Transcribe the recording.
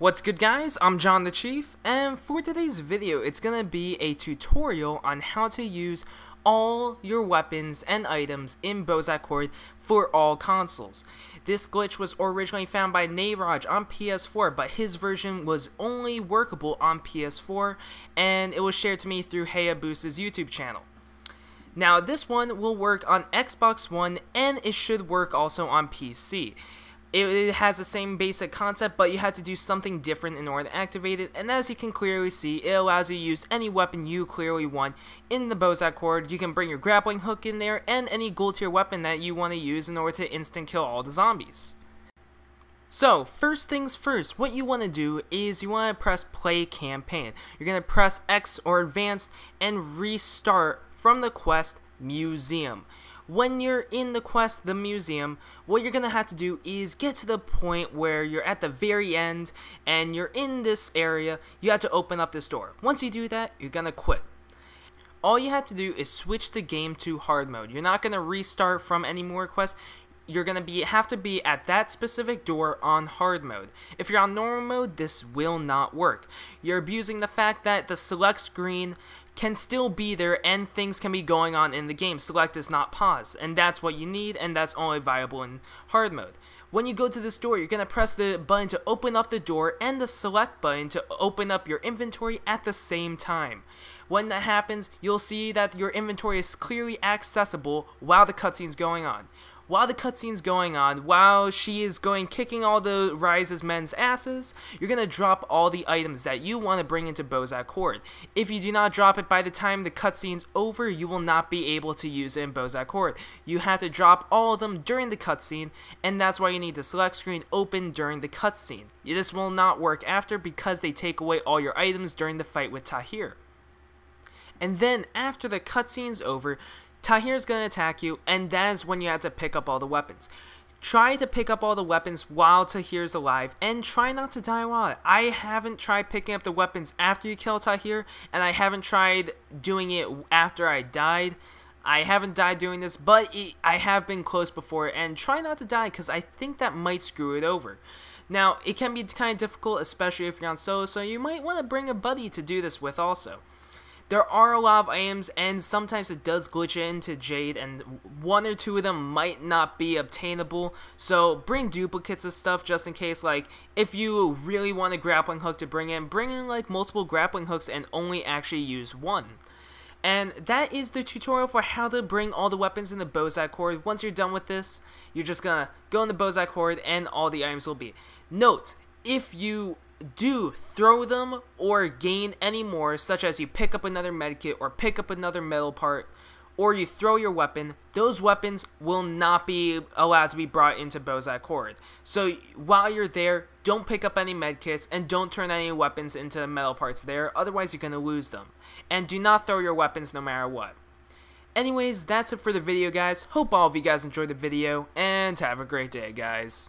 What's good guys, I'm Jon the Chief, and for today's video it's gonna be a tutorial on how to use all your weapons and items in Bozak Horde for all consoles. This glitch was originally found by Nayraj on PS4, but his version was only workable on PS4, and it was shared to me through Hayabusa's YouTube channel. Now this one will work on Xbox One, and it should work also on PC it has the same basic concept, but you have to do something different in order to activate it, and as you can clearly see, it allows you to use any weapon you clearly want in the Bozak Horde. You can bring your grappling hook in there, and any gold tier weapon that you want to use in order to instant kill all the zombies. So, first things first, what you want to do is you want to press play campaign. You're going to press X or advanced and restart from the quest museum when you're in the quest, the museum, what you're going to have to do is get to the point where you're at the very end and you're in this area, you have to open up this door. Once you do that, you're going to quit. All you have to do is switch the game to hard mode. You're not going to restart from any more quests you're gonna be have to be at that specific door on hard mode. If you're on normal mode, this will not work. You're abusing the fact that the select screen can still be there and things can be going on in the game. Select is not pause, and that's what you need, and that's only viable in hard mode. When you go to this door, you're going to press the button to open up the door and the select button to open up your inventory at the same time. When that happens, you'll see that your inventory is clearly accessible while the cutscene is going on while the cutscene's going on, while she is going kicking all the Rais's men's asses, you're going to drop all the items that you want to bring into Bozak Horde. If you do not drop it by the time the cutscene's over, you will not be able to use it in Bozak Horde. You have to drop all of them during the cutscene, and that's why you need the select screen open during the cutscene. This will not work after because they take away all your items during the fight with Tahir. And then after the cutscene's over, Tahir is going to attack you, and that is when you have to pick up all the weapons. Try to pick up all the weapons while Tahir's alive, and try not to die while I haven't tried picking up the weapons after you kill Tahir, and I haven't tried doing it after I died. I haven't died doing this, but it, I have been close before, and try not to die because I think that might screw it over. Now, it can be kind of difficult, especially if you're on solo, so you might want to bring a buddy to do this with also there are a lot of items and sometimes it does glitch into Jade and one or two of them might not be obtainable so bring duplicates of stuff just in case like if you really want a grappling hook to bring in bring in like multiple grappling hooks and only actually use one and that is the tutorial for how to bring all the weapons in the Bozak Horde. Once you're done with this, you're just gonna go in the Bozak Horde and all the items will be. Note, if you do throw them or gain any more, such as you pick up another medkit or pick up another metal part, or you throw your weapon, those weapons will not be allowed to be brought into Bozak Horde. So while you're there, don't pick up any medkits and don't turn any weapons into metal parts there, otherwise you're going to lose them. And do not throw your weapons no matter what. Anyways, that's it for the video guys. Hope all of you guys enjoyed the video, and have a great day guys.